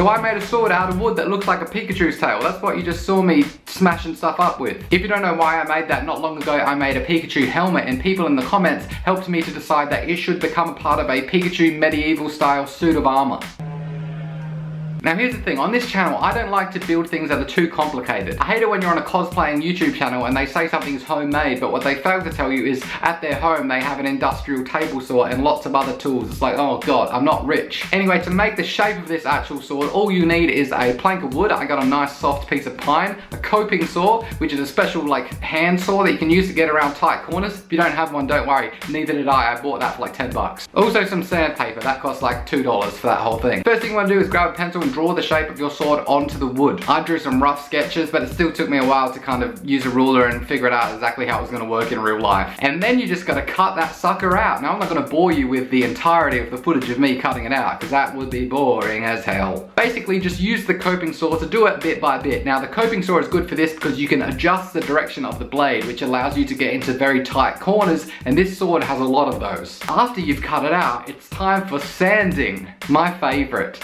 So I made a sword out of wood that looks like a Pikachu's tail. That's what you just saw me smashing stuff up with. If you don't know why I made that, not long ago I made a Pikachu helmet and people in the comments helped me to decide that it should become a part of a Pikachu medieval style suit of armor. Now here's the thing, on this channel, I don't like to build things that are too complicated. I hate it when you're on a cosplaying YouTube channel and they say something's homemade, but what they fail to tell you is at their home, they have an industrial table saw and lots of other tools. It's like, oh God, I'm not rich. Anyway, to make the shape of this actual sword, all you need is a plank of wood. I got a nice soft piece of pine, a coping saw, which is a special like hand saw that you can use to get around tight corners. If you don't have one, don't worry. Neither did I. I bought that for like 10 bucks. Also some sandpaper. That costs like $2 for that whole thing. First thing you want to do is grab a pencil and draw the shape of your sword onto the wood. I drew some rough sketches, but it still took me a while to kind of use a ruler and figure it out exactly how it was gonna work in real life. And then you just gotta cut that sucker out. Now I'm not gonna bore you with the entirety of the footage of me cutting it out, because that would be boring as hell. Basically, just use the coping saw to do it bit by bit. Now the coping saw is good for this because you can adjust the direction of the blade, which allows you to get into very tight corners, and this sword has a lot of those. After you've cut it out, it's time for sanding, my favorite.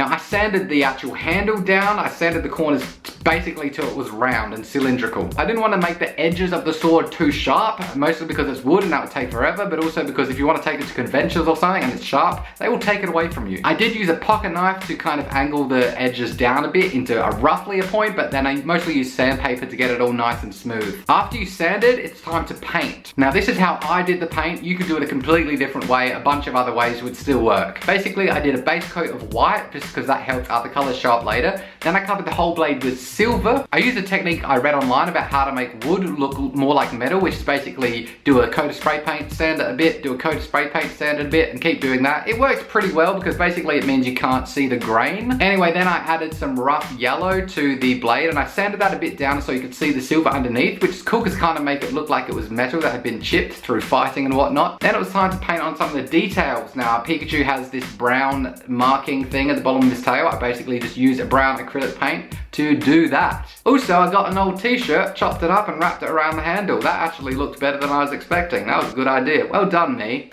Now I sanded the actual handle down, I sanded the corners basically till it was round and cylindrical. I didn't want to make the edges of the sword too sharp, mostly because it's wood and that would take forever, but also because if you want to take it to conventions or something and it's sharp, they will take it away from you. I did use a pocket knife to kind of angle the edges down a bit into a roughly a point, but then I mostly use sandpaper to get it all nice and smooth. After you sand it, it's time to paint. Now this is how I did the paint. You could do it a completely different way. A bunch of other ways would still work. Basically, I did a base coat of white just because that helps other colors show up later. Then I covered the whole blade with silver. I used a technique I read online about how to make wood look more like metal, which is basically do a coat of spray paint, sand it a bit, do a coat of spray paint, sand it a bit, and keep doing that. It works pretty well because basically it means you can't see the grain. Anyway, then I added some rough yellow to the blade and I sanded that a bit down so you could see the silver underneath, which is cool because kind of make it look like it was metal that had been chipped through fighting and whatnot. Then it was time to paint on some of the details. Now, Pikachu has this brown marking thing at the bottom of his tail. I basically just used a brown acrylic paint to do that. Also, I got an old t-shirt, chopped it up and wrapped it around the handle. That actually looked better than I was expecting. That was a good idea. Well done, me.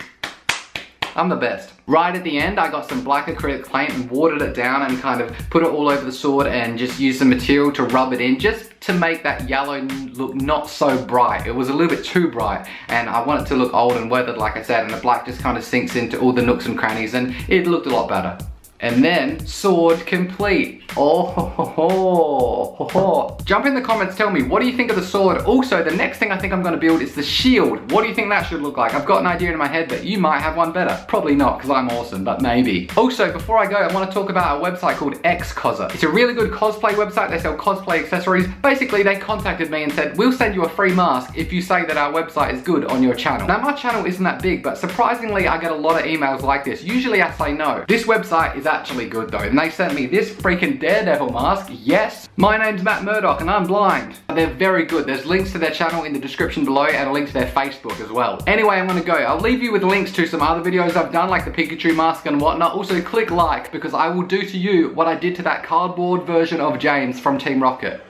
I'm the best. Right at the end, I got some black acrylic paint and watered it down and kind of put it all over the sword and just used some material to rub it in just to make that yellow look not so bright. It was a little bit too bright and I want it to look old and weathered like I said and the black just kind of sinks into all the nooks and crannies and it looked a lot better. And then, sword complete. Oh, ho, ho, ho, Jump in the comments, tell me, what do you think of the sword? Also, the next thing I think I'm gonna build is the shield. What do you think that should look like? I've got an idea in my head, but you might have one better. Probably not, because I'm awesome, but maybe. Also, before I go, I wanna talk about a website called Xcoser. It's a really good cosplay website. They sell cosplay accessories. Basically, they contacted me and said, we'll send you a free mask if you say that our website is good on your channel. Now, my channel isn't that big, but surprisingly, I get a lot of emails like this. Usually I say no. This website is actually good though. And they sent me this freaking Daredevil mask. Yes. My name's Matt Murdock and I'm blind. They're very good. There's links to their channel in the description below and a link to their Facebook as well. Anyway, I'm gonna go. I'll leave you with links to some other videos I've done like the Pikachu mask and whatnot. Also click like because I will do to you what I did to that cardboard version of James from Team Rocket.